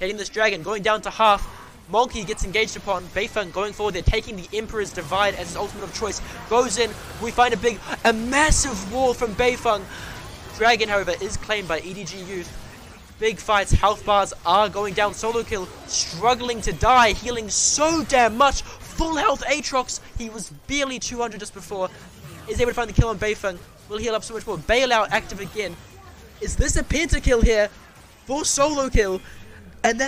hitting this dragon, going down to half. Monkey gets engaged upon. Beifeng going forward. They're taking the Emperor's Divide as his ultimate of choice. Goes in. We find a big, a massive wall from Beifeng. Dragon, however, is claimed by EDG Youth. Big fights. Health bars are going down. Solo kill. Struggling to die. Healing so damn much. Full health Aatrox. He was barely 200 just before. Is able to find the kill on Beifeng. Will heal up so much more. Bailout active again. Is this a pentakill here? For solo kill. And that's